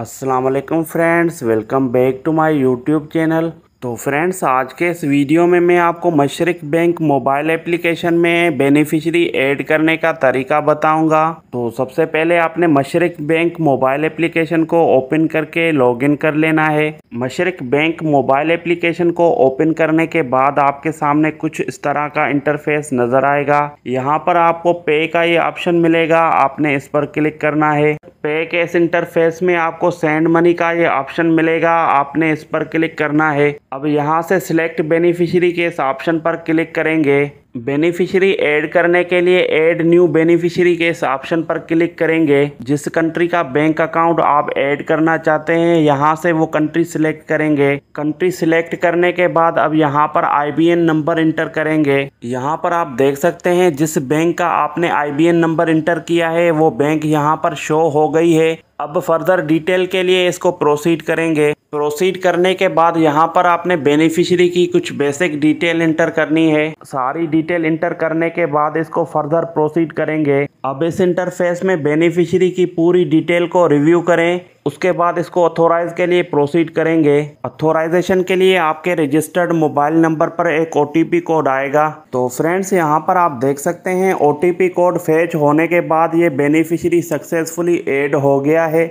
अस्सलाम वालेकुम friends, welcome back to my YouTube channel. तो फ्रेंड्स, आज के इस वीडियो में मैं आपको मशरक बैंक मोबाइल एप्लीकेशन में बेनिफिशरी ऐड करने का तरीका बताऊँगा। तो सबसे पहले आपने मशरक बैंक मोबाइल एप्लीकेशन को ओपन करके लॉगिन कर लेना है। मशरक बैंक मोबाइल एप्लीकेशन को ओपन करने के बाद आपके सामने कुछ इस तरह का इंटरफेस नज़र आएगा। यहाँ पर आपको पे का ये ऑप्शन मिलेगा। आपने इस पर क्लिक करना है। पे केस इंटरफेस में आपको सेंड मनी का ये ऑप्शन मिलेगा। आपने इस पर क्लिक करना है। अब यहाँ से सिलेक्ट बेनिफिशियरी के इस ऑप्शन पर क्लिक करेंगे। बेनिफिशियरी ऐड करने के लिए ऐड न्यू बेनिफिशियरी के इस ऑप्शन पर क्लिक करेंगे। जिस कंट्री का बैंक अकाउंट आप ऐड करना चाहते हैं, यहाँ से वो कंट्री सिलेक्ट करेंगे। कंट्री सिलेक्ट करने के बाद अब यहाँ पर आईबीएन नंबर इंटर करेंगे। यहाँ पर आप देख सकते हैं, जिस बैंक का आपने आईबीएन नंबर इंटर किया है, वो बैंक यहाँ पर शो हो गई है। अब फर्दर डिटेल के लिए इसको प्रोसीड करेंगे। प्रोसीड करने के बाद यहाँ पर आपने बेनिफिशियरी की कुछ बेसिक डिटेल इंटर करनी है। सारी डिटेल इंटर करने के बाद इसको फर्दर प्रोसीड करेंगे। अब इस इंटरफेस में बेनिफिशियरी की पूरी डिटेल को रिव्यू करें। उसके बाद इसको अथोराइज के लिए प्रोसीड करेंगे। अथोराइजेशन के लिए आपके रजिस्टर्ड मोबाइल नंबर पर एक ओटीपी कोड आएगा। तो फ्रेंड्स यहाँ पर आप देख सकते हैं ओटीपी कोड फेच होने के बाद ये बेनिफिशरी सक्सेसफुली एड हो गया है।